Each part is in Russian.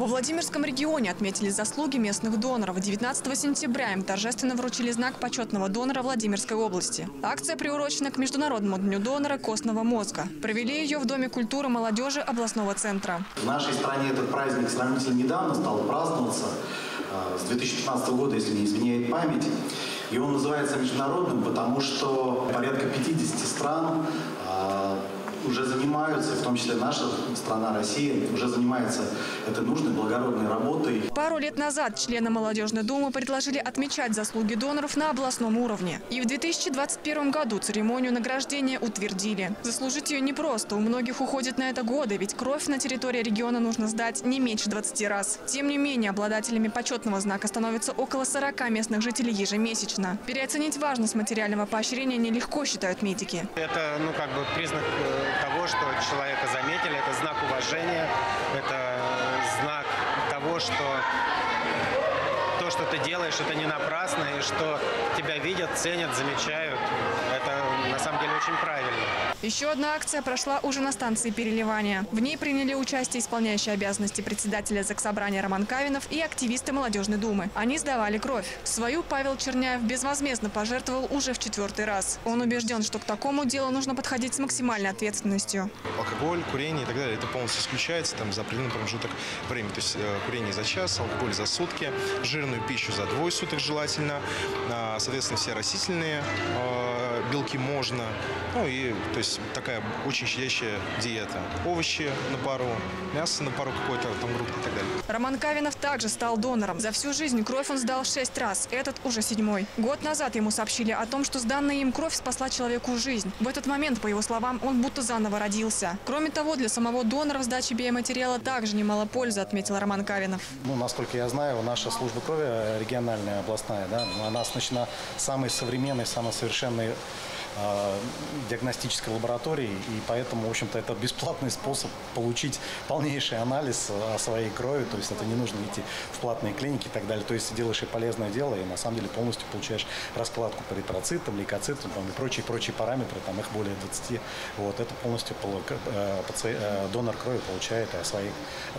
Во Владимирском регионе отметили заслуги местных доноров. 19 сентября им торжественно вручили знак почетного донора Владимирской области. Акция приурочена к Международному дню донора костного мозга. Провели ее в Доме культуры молодежи областного центра. В нашей стране этот праздник сравнительно недавно стал праздноваться, э, с 2015 года, если не изменяет память. И он называется международным, потому что порядка 50 стран э, уже занимаются, в том числе наша страна, Россия, уже занимается этой нужной, благородной работой. Пару лет назад члены молодежной думы предложили отмечать заслуги доноров на областном уровне. И в 2021 году церемонию награждения утвердили. Заслужить ее непросто. У многих уходит на это годы, ведь кровь на территории региона нужно сдать не меньше 20 раз. Тем не менее, обладателями почетного знака становится около 40 местных жителей ежемесячно. Переоценить важность материального поощрения нелегко, считают медики. Это, ну, как бы признак э, того, что человека заметили, это знак уважения, это знак того, что то, что ты делаешь, это не напрасно, и что тебя видят, ценят, замечают. Это на самом деле очень правильно. Еще одна акция прошла уже на станции переливания. В ней приняли участие исполняющие обязанности председателя Заксобрания Роман Кавинов и активисты молодежной думы. Они сдавали кровь. Свою Павел Черняев безвозмездно пожертвовал уже в четвертый раз. Он убежден, что к такому делу нужно подходить с максимальной ответственностью. Алкоголь, курение и так далее, это полностью исключается там, за определенный промежуток времени. То есть э, курение за час, алкоголь за сутки, жирную пищу за двое суток желательно, а, соответственно, все растительные э, белки можно. Ну и то есть такая очень щадящая диета. Овощи на пару, мясо на пару какой-то, там группы и так далее. Роман Кавинов также стал донором. За всю жизнь кровь он сдал шесть раз. Этот уже седьмой. Год назад ему сообщили о том, что сданная им кровь спасла человеку жизнь. В этот момент, по его словам, он будто заново родился. Кроме того, для самого донора в сдаче биоматериала также немало пользы, отметил Роман Кавинов. Ну, насколько я знаю, наша служба крови э, региональная, областная, да, она оснащена самой современной, самой совершенной диагностической лабораторией, и поэтому, в общем-то, это бесплатный способ получить полнейший анализ о своей крови, то есть это не нужно идти в платные клиники и так далее, то есть ты делаешь и полезное дело, и на самом деле полностью получаешь раскладку по эритроцитам, лейкоцитам там, и прочие-прочие параметры, там их более 20, вот, это полностью э, э, донор крови получает о своей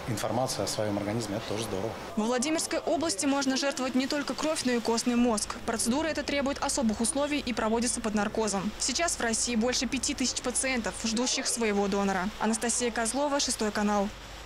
информации о своем организме, это тоже здорово. Во Владимирской области можно жертвовать не только кровь, но и костный мозг. Процедура эта требует особых условий и проводится под наркозом. Сейчас в России больше пяти тысяч пациентов, ждущих своего донора. Анастасия Козлова, Шестой канал.